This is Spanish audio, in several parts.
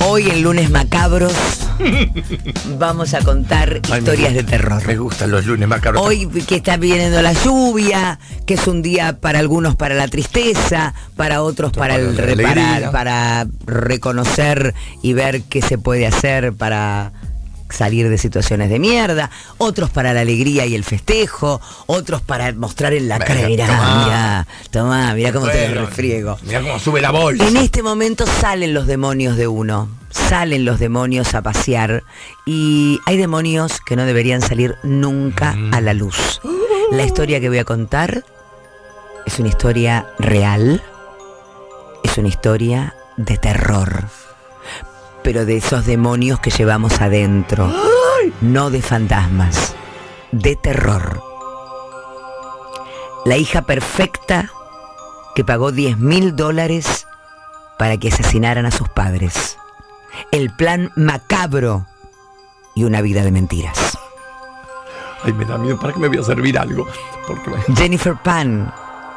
Hoy en lunes macabros vamos a contar Ay, me historias de terror. Me gustan los lunes macabros. Hoy que está viniendo la lluvia, que es un día para algunos para la tristeza, para otros para para el reparar, alegría. para reconocer y ver qué se puede hacer para salir de situaciones de mierda, otros para la alegría y el festejo, otros para mostrar en la cara, mirá, tomá. mirá, tomá, mirá cómo te refriego. Mirá cómo sube la bolsa. En este momento salen los demonios de uno, salen los demonios a pasear y hay demonios que no deberían salir nunca a la luz. La historia que voy a contar es una historia real, es una historia de terror, pero de esos demonios que llevamos adentro, no de fantasmas, de terror. La hija perfecta que pagó 10 mil dólares para que asesinaran a sus padres. El plan macabro y una vida de mentiras. Ay, me da miedo. ¿Para qué me voy a servir algo? Porque Jennifer Pan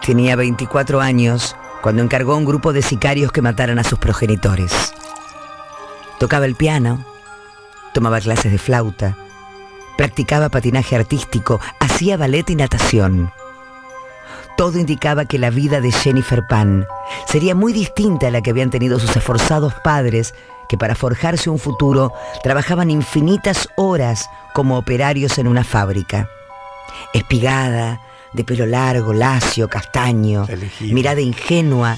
tenía 24 años cuando encargó a un grupo de sicarios que mataran a sus progenitores. Tocaba el piano, tomaba clases de flauta, practicaba patinaje artístico, hacía ballet y natación. Todo indicaba que la vida de Jennifer Pan sería muy distinta a la que habían tenido sus esforzados padres, que para forjarse un futuro trabajaban infinitas horas como operarios en una fábrica. Espigada, de pelo largo, lacio, castaño, Elegido. mirada ingenua,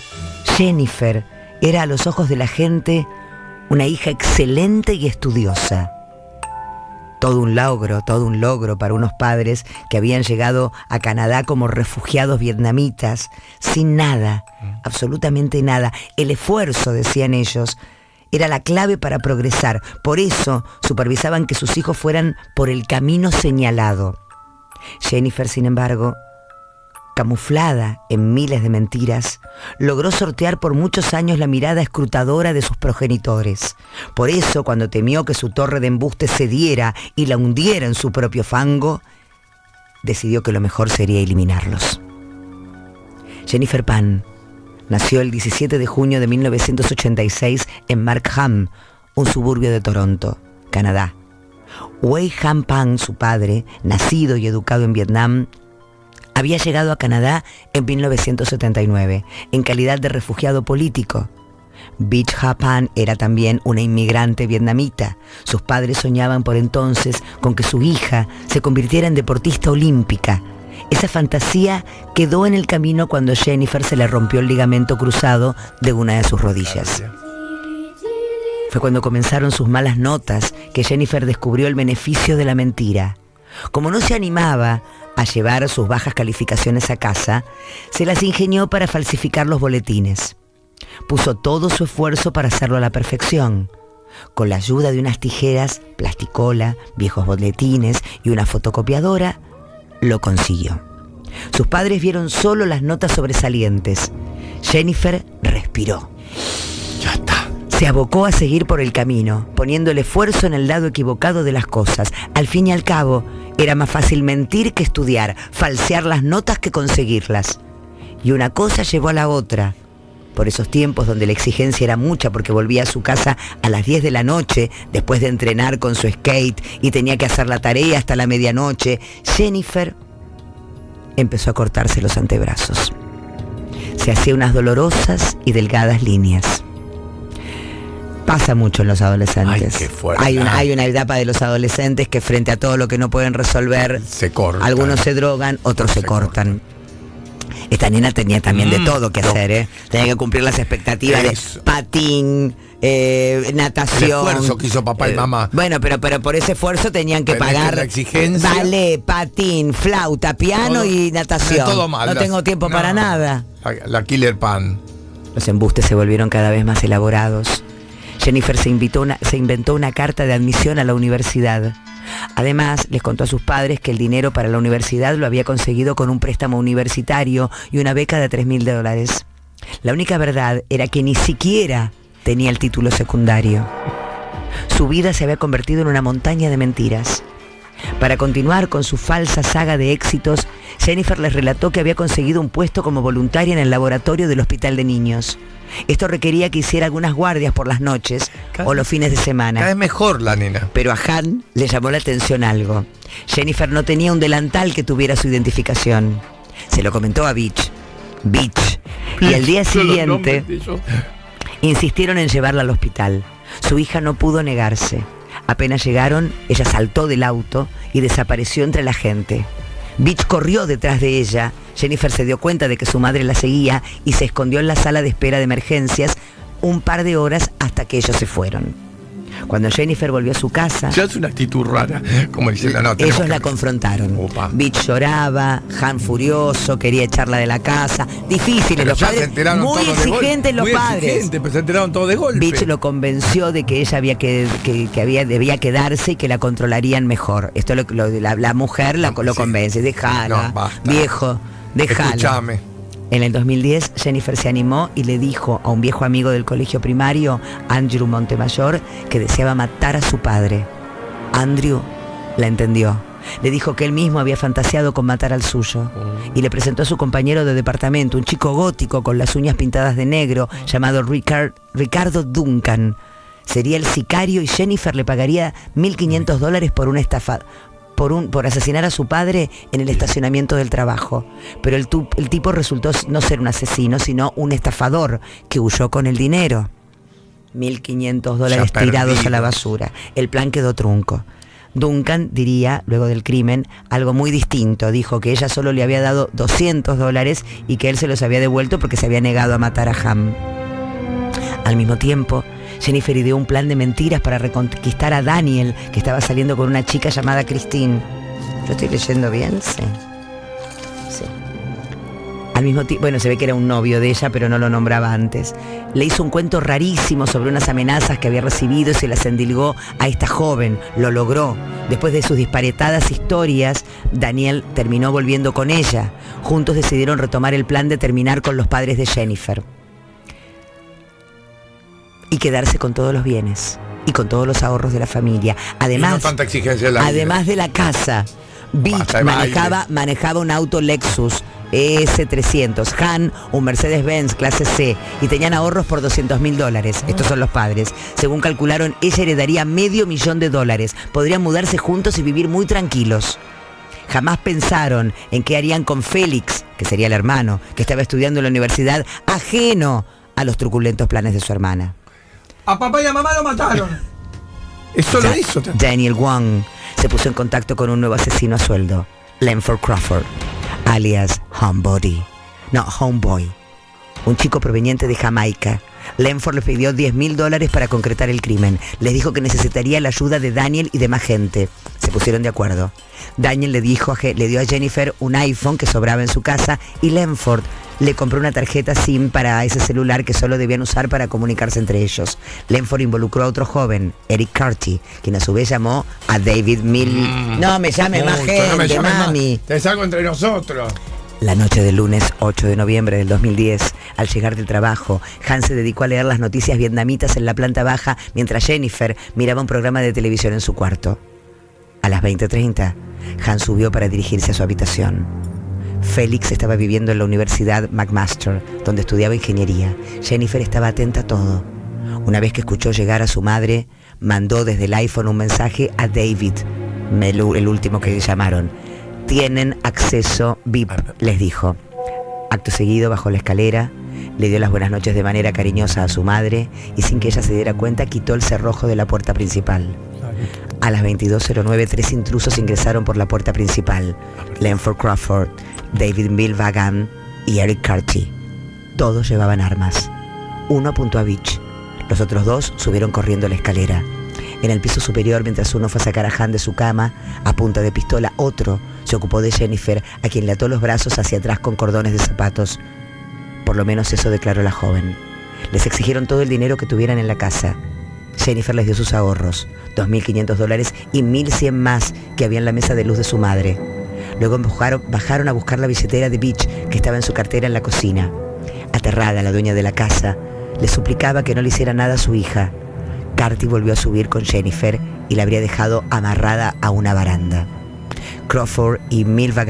Jennifer era a los ojos de la gente una hija excelente y estudiosa. Todo un logro, todo un logro para unos padres que habían llegado a Canadá como refugiados vietnamitas, sin nada, absolutamente nada. El esfuerzo, decían ellos, era la clave para progresar. Por eso supervisaban que sus hijos fueran por el camino señalado. Jennifer, sin embargo, camuflada en miles de mentiras, logró sortear por muchos años la mirada escrutadora de sus progenitores. Por eso, cuando temió que su torre de embuste cediera y la hundiera en su propio fango, decidió que lo mejor sería eliminarlos. Jennifer Pan nació el 17 de junio de 1986 en Markham, un suburbio de Toronto, Canadá. Wei Han Pan, su padre, nacido y educado en Vietnam, había llegado a Canadá en 1979 en calidad de refugiado político. Beach Ha Pan era también una inmigrante vietnamita. Sus padres soñaban por entonces con que su hija se convirtiera en deportista olímpica. Esa fantasía quedó en el camino cuando Jennifer se le rompió el ligamento cruzado de una de sus rodillas. Fue cuando comenzaron sus malas notas que Jennifer descubrió el beneficio de la mentira. Como no se animaba a llevar sus bajas calificaciones a casa, se las ingenió para falsificar los boletines. Puso todo su esfuerzo para hacerlo a la perfección. Con la ayuda de unas tijeras, plasticola, viejos boletines y una fotocopiadora, lo consiguió. Sus padres vieron solo las notas sobresalientes. Jennifer respiró. Ya está. Se abocó a seguir por el camino, poniendo el esfuerzo en el lado equivocado de las cosas. Al fin y al cabo, era más fácil mentir que estudiar, falsear las notas que conseguirlas. Y una cosa llevó a la otra. Por esos tiempos donde la exigencia era mucha porque volvía a su casa a las 10 de la noche después de entrenar con su skate y tenía que hacer la tarea hasta la medianoche, Jennifer empezó a cortarse los antebrazos. Se hacía unas dolorosas y delgadas líneas. Pasa mucho en los adolescentes. Ay, qué fuerte. Hay, una, hay una etapa de los adolescentes que frente a todo lo que no pueden resolver, Se algunos se drogan, otros se, Se cortan. Esta nena tenía también de Mm, todo que no. hacer, ¿eh? Tenía que cumplir las expectativas Eso. de patín, eh, natación. El esfuerzo que hizo papá y Eh, mamá. Bueno, pero, pero por ese esfuerzo tenían que Tenés pagar la exigencia. ballet, patín, flauta, piano Todo- y natación. Todo mal. No Las- tengo tiempo no. para nada. La, la Killer Pan. Los embustes se volvieron cada vez más elaborados. Jennifer se, inventó una carta de admisión a la universidad. Además, les contó a sus padres que el dinero para la universidad lo había conseguido con un préstamo universitario y una beca de 3 mil dólares. La única verdad era que ni siquiera tenía el título secundario. Su vida se había convertido en una montaña de mentiras. Para continuar con su falsa saga de éxitos, Jennifer les relató que había conseguido un puesto como voluntaria en el laboratorio del hospital de niños. Esto requería que hiciera algunas guardias por las noches, Cada- o los fines de semana. Cada vez mejor la nena. Pero a Han le llamó la atención algo. Jennifer no tenía un delantal que tuviera su identificación. Se lo comentó a Beach. Beach. Y al día siguiente insistieron en llevarla al hospital. Su hija no pudo negarse. Apenas llegaron, ella saltó del auto y desapareció entre la gente. Beach corrió detrás de ella. Jennifer se dio cuenta de que su madre la seguía y se escondió en la sala de espera de emergencias un par de horas hasta que ellos se fueron. Cuando Jennifer volvió a su casa, Ya es una actitud rara, como dice la nota. ellos la confrontaron. Opa. Beach lloraba, Han furioso, quería echarla de la casa. Difíciles los padres, muy exigentes los Muy padres. exigentes, pero se enteraron todos de golpe. Beach lo convenció de que ella había que, que- que había, debía quedarse y que la controlarían mejor. Esto lo, lo- la, la mujer la, lo sí. convence, dejala, No, viejo, dejala. Escúchame. En el 2010, Jennifer se animó y le dijo a un viejo amigo del colegio primario, Andrew Montemayor, que deseaba matar a su padre. Andrew la entendió. Le dijo que él mismo había fantaseado con matar al suyo. Y le presentó a su compañero de departamento, un chico gótico con las uñas pintadas de negro, llamado Ricard- Ricardo Duncan. Sería el sicario y Jennifer le pagaría 1.500 dólares por una estafa, por, un, por asesinar a su padre en el estacionamiento del trabajo. Pero el, tu- el tipo resultó no ser un asesino, sino un estafador que huyó con el dinero. 1.500 dólares tirados a la basura. El plan quedó trunco. Duncan diría, luego del crimen, algo muy distinto. Dijo que ella solo le había dado 200 dólares y que él se los había devuelto porque se había negado a matar a Ham. Al mismo tiempo, Jennifer ideó un plan de mentiras para reconquistar a Daniel, que estaba saliendo con una chica llamada Christine. ¿Yo estoy leyendo bien? Sí. Sí. Al mismo tiempo, bueno, se ve que era un novio de ella, pero no lo nombraba antes. Le hizo un cuento rarísimo sobre unas amenazas que había recibido y se las endilgó a esta joven. Lo logró. Después de sus disparetadas historias, Daniel terminó volviendo con ella. Juntos decidieron retomar el plan de terminar con los padres de Jennifer y quedarse con todos los bienes y con todos los ahorros de la familia. Y no Además, tanta exigencia en la vida. además de la casa, Beach de manejaba, manejaba un auto Lexus ES300, Han un Mercedes-Benz clase C y tenían ahorros por 200 mil dólares. Estos son los padres. Según calcularon, ella heredaría medio millón de dólares. Podrían mudarse juntos y vivir muy tranquilos. Jamás pensaron en qué harían con Félix, que sería el hermano, que estaba estudiando en la universidad, ajeno a los truculentos planes de su hermana. A papá y a mamá lo mataron. Es solo Da- eso. Daniel Wong se puso en contacto con un nuevo asesino a sueldo, Lenford Crawford, alias Homebody. No, Homeboy. Un chico proveniente de Jamaica. Lenford le pidió 10 mil dólares para concretar el crimen. Les dijo que necesitaría la ayuda de Daniel y de más gente. Se pusieron de acuerdo. Daniel le, dijo a le dio a Jennifer un iPhone que sobraba en su casa y Lenford le compró una tarjeta SIM para ese celular que solo debían usar para comunicarse entre ellos. Lenford involucró a otro joven, Eric Carty, quien a su vez llamó a David Mill. no me llame más Mucho, gente, no me llames más. mami. Te saco entre nosotros. La noche del lunes 8 de noviembre del 2010, al llegar del trabajo, Hans se dedicó a leer las noticias vietnamitas en la planta baja mientras Jennifer miraba un programa de televisión en su cuarto. A las 20:30, Hans subió para dirigirse a su habitación. Félix estaba viviendo en la Universidad McMaster, donde estudiaba ingeniería. Jennifer estaba atenta a todo. Una vez que escuchó llegar a su madre, mandó desde el iPhone un mensaje a David, el último que llamaron. Tienen acceso VIP, les dijo. Acto seguido bajó la escalera, le dio las buenas noches de manera cariñosa a su madre y sin que ella se diera cuenta quitó el cerrojo de la puerta principal. A las 22.09 tres intrusos ingresaron por la puerta principal. Lenford Crawford, David Bill Vagan y Eric Carty. Todos llevaban armas. Uno apuntó a Beach. Los otros dos subieron corriendo la escalera. En el piso superior, mientras uno fue a sacar a Han de su cama, a punta de pistola, otro se ocupó de Jennifer, a quien le ató los brazos hacia atrás con cordones de zapatos. Por lo menos eso declaró la joven. Les exigieron todo el dinero que tuvieran en la casa. Jennifer les dio sus ahorros, 2.500 dólares y 1.100 más que había en la mesa de luz de su madre. Luego bajaron, a buscar la billetera de Beach que estaba en su cartera en la cocina. Aterrada, la dueña de la casa le suplicaba que no le hiciera nada a su hija. Carty volvió a subir con Jennifer y la habría dejado amarrada a una baranda. Crawford y Milva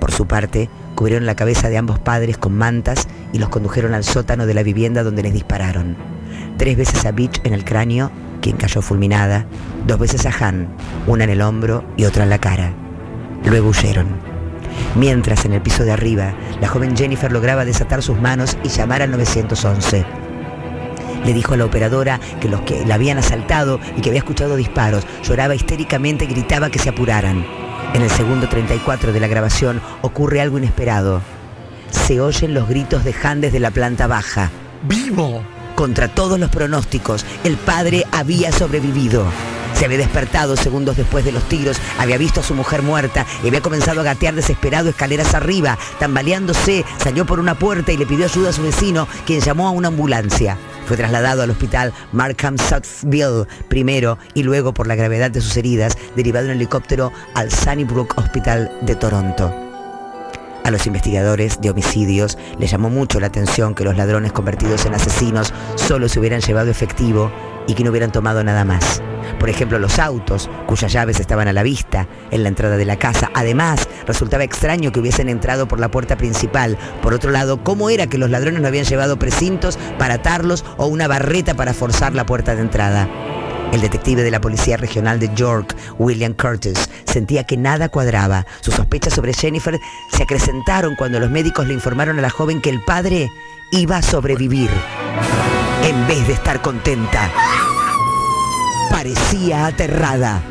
por su parte, cubrieron la cabeza de ambos padres con mantas y los condujeron al sótano de la vivienda donde les dispararon. tres veces a Beach en el cráneo, quien cayó fulminada, dos veces a Han, una en el hombro y otra en la cara. Luego huyeron. Mientras en el piso de arriba, la joven Jennifer lograba desatar sus manos y llamar al 911. Le dijo a la operadora que los que la habían asaltado y que había escuchado disparos, lloraba histéricamente y gritaba que se apuraran. En el segundo 34 de la grabación ocurre algo inesperado. Se oyen los gritos de Han desde la planta baja. ¡Vivo! Contra todos los pronósticos, el padre había sobrevivido. Se había despertado segundos después de los tiros, había visto a su mujer muerta y había comenzado a gatear desesperado escaleras arriba. Tambaleándose, salió por una puerta y le pidió ayuda a su vecino, quien llamó a una ambulancia. Fue trasladado al hospital Markham Southville primero y luego, por la gravedad de sus heridas, derivado en helicóptero al Sunnybrook Hospital de Toronto. A los investigadores de homicidios les llamó mucho la atención que los ladrones convertidos en asesinos solo se hubieran llevado efectivo y que no hubieran tomado nada más. Por ejemplo, los autos, cuyas llaves estaban a la vista en la entrada de la casa. Además, resultaba extraño que hubiesen entrado por la puerta principal. Por otro lado, ¿cómo era que los ladrones no habían llevado precintos para atarlos o una barreta para forzar la puerta de entrada? El detective de la Policía Regional de York, William Curtis, sentía que nada cuadraba. Sus sospechas sobre Jennifer se acrecentaron cuando los médicos le informaron a la joven que el padre iba a sobrevivir. En vez de estar contenta, parecía aterrada.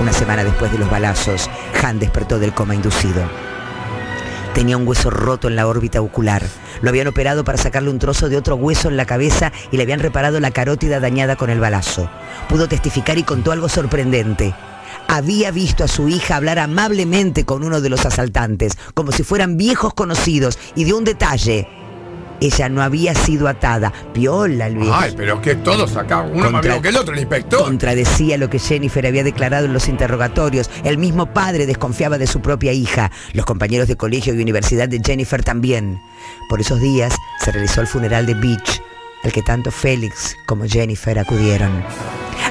Una semana después de los balazos, Han despertó del coma inducido. Tenía un hueso roto en la órbita ocular. Lo habían operado para sacarle un trozo de otro hueso en la cabeza y le habían reparado la carótida dañada con el balazo. Pudo testificar y contó algo sorprendente. Había visto a su hija hablar amablemente con uno de los asaltantes, como si fueran viejos conocidos, y dio un detalle. Ella no había sido atada. Piola, Luis. Ay, pero que todos acá, uno más Contra- vivo que el otro, el inspector. Contradecía lo que Jennifer había declarado en los interrogatorios. El mismo padre desconfiaba de su propia hija. Los compañeros de colegio y universidad de Jennifer también. Por esos días se realizó el funeral de Beach, al que tanto Félix como Jennifer acudieron.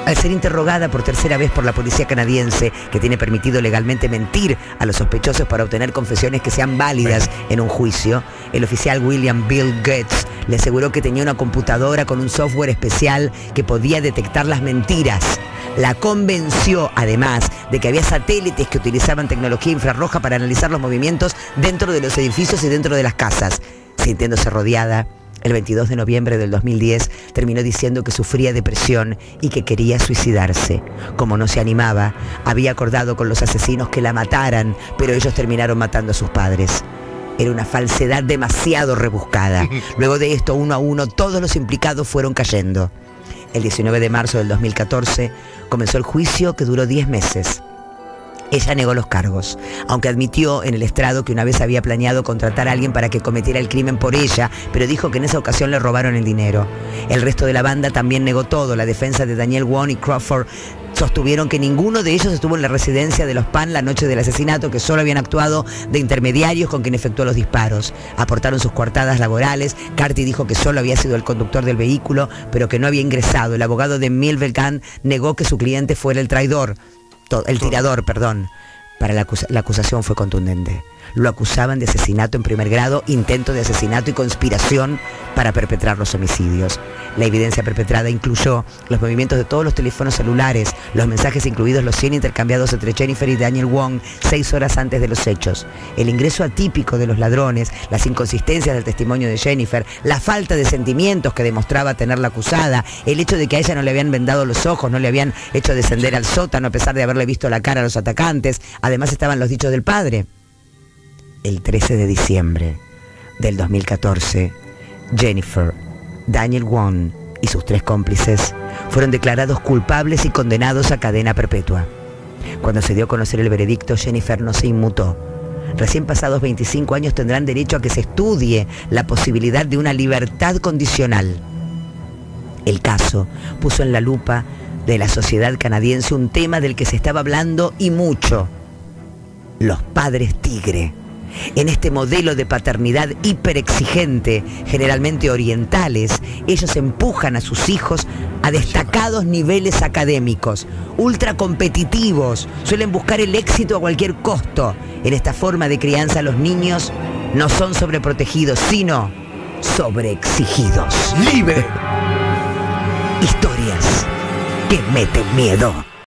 Al ser interrogada por tercera vez por la policía canadiense, que tiene permitido legalmente mentir a los sospechosos para obtener confesiones que sean válidas en un juicio, el oficial William Bill Goetz le aseguró que tenía una computadora con un software especial que podía detectar las mentiras. La convenció, además, de que había satélites que utilizaban tecnología infrarroja para analizar los movimientos dentro de los edificios y dentro de las casas. Sintiéndose rodeada, el 22 de noviembre del 2010 terminó diciendo que sufría depresión y que quería suicidarse. Como no se animaba, había acordado con los asesinos que la mataran, pero ellos terminaron matando a sus padres. Era una falsedad demasiado rebuscada. Luego de esto, uno a uno, todos los implicados fueron cayendo. El 19 de marzo del 2014 comenzó el juicio que duró 10 meses. Ella negó los cargos, aunque admitió en el estrado que una vez había planeado contratar a alguien para que cometiera el crimen por ella, pero dijo que en esa ocasión le robaron el dinero. El resto de la banda también negó todo. La defensa de Daniel Wong y Crawford sostuvieron que ninguno de ellos estuvo en la residencia de los PAN la noche del asesinato, que solo habían actuado de intermediarios con quien efectuó los disparos. Aportaron sus coartadas laborales. Carty dijo que solo había sido el conductor del vehículo, pero que no había ingresado. El abogado de Milbegan negó que su cliente fuera el traidor el tirador, perdón. Para la, la acusación fue contundente. Lo acusaban de asesinato en primer grado, intento de asesinato y conspiración para perpetrar los homicidios. La evidencia perpetrada incluyó los movimientos de todos los teléfonos celulares, los mensajes incluidos los 100 intercambiados entre Jennifer y Daniel Wong seis horas antes de los hechos, el ingreso atípico de los ladrones, las inconsistencias del testimonio de Jennifer, la falta de sentimientos que demostraba tener la acusada, el hecho de que a ella no le habían vendado los ojos, no le habían hecho descender al sótano a pesar de haberle visto la cara a los atacantes, además estaban los dichos del padre. El 13 de diciembre del 2014, Jennifer, Daniel Wong y sus tres cómplices fueron declarados culpables y condenados a cadena perpetua. Cuando se dio a conocer el veredicto, Jennifer no se inmutó. Recién pasados 25 años tendrán derecho a que se estudie la posibilidad de una libertad condicional. El caso puso en la lupa de la sociedad canadiense un tema del que se estaba hablando y mucho. Los padres tigre. En este modelo de paternidad hiperexigente, generalmente orientales, ellos empujan a sus hijos a destacados niveles académicos, ultra competitivos, suelen buscar el éxito a cualquier costo. En esta forma de crianza los niños no son sobreprotegidos, sino sobreexigidos. ¡Libre! Historias que meten miedo.